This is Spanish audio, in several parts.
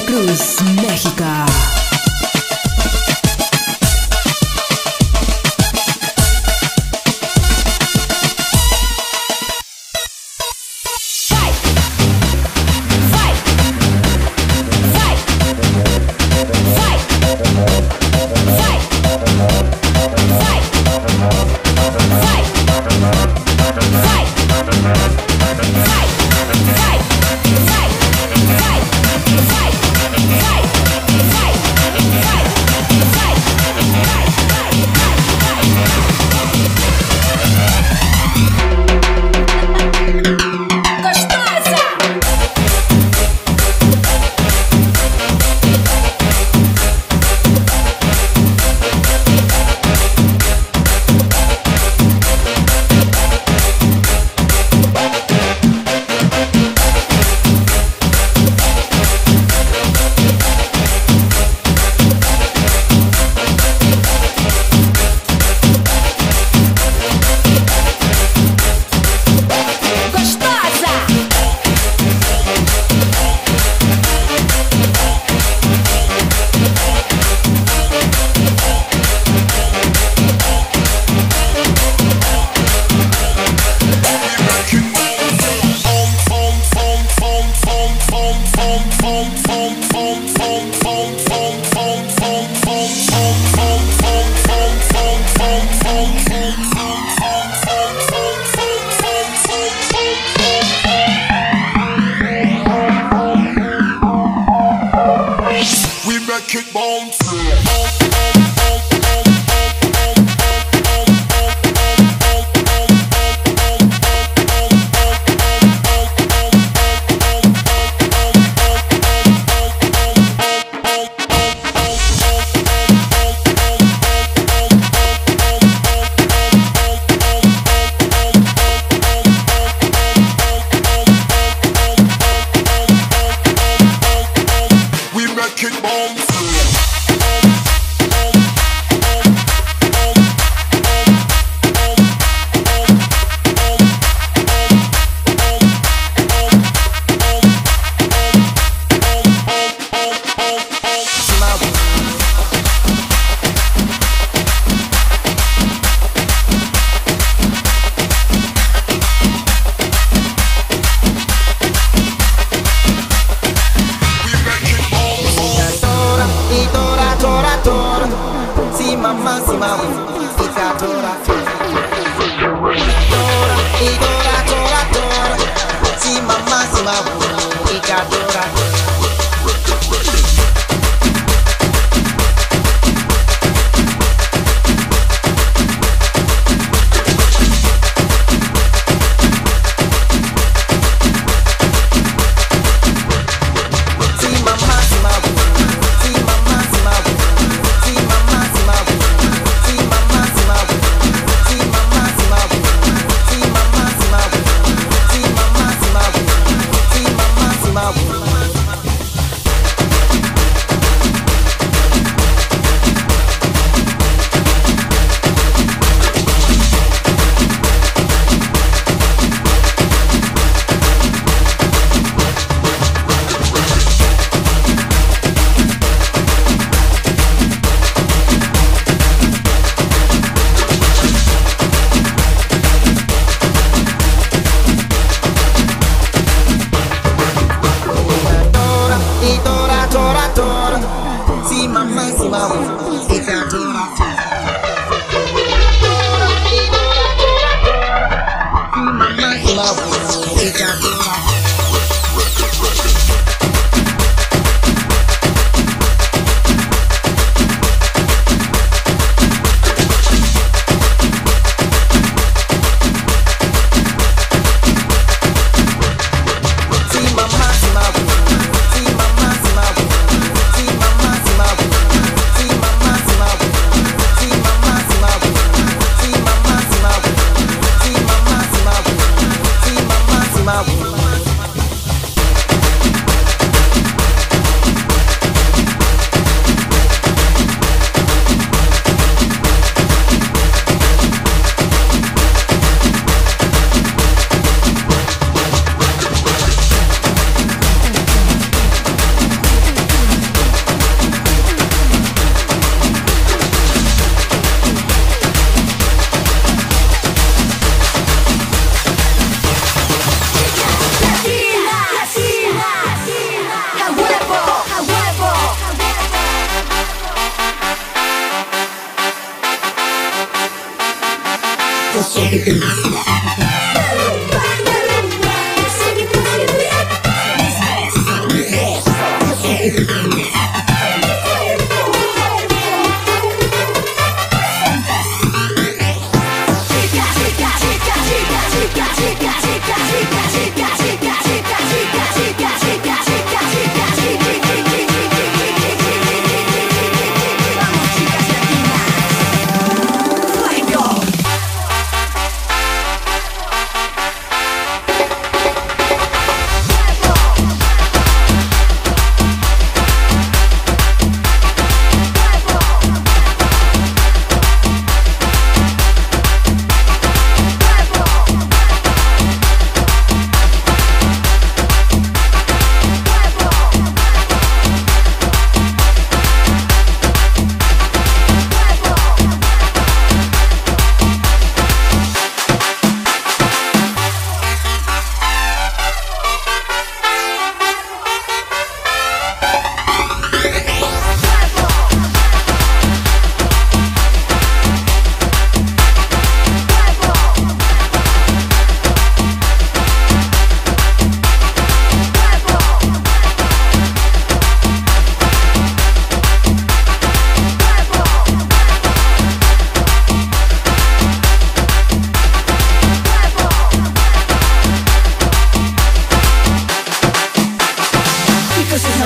Veracruz, México.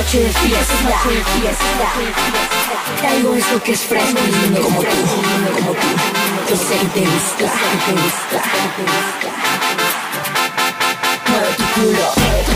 noche de fiesta, noche de es lo que es fresco y lindo como tú, como tú. Yo sé que te gusta, que te gusta. Mueve tu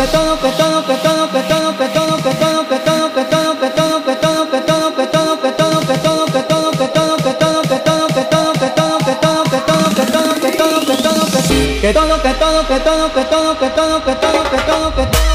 que todo, que todo, que todo, que todo, que todo, que todo, que todo, que todo.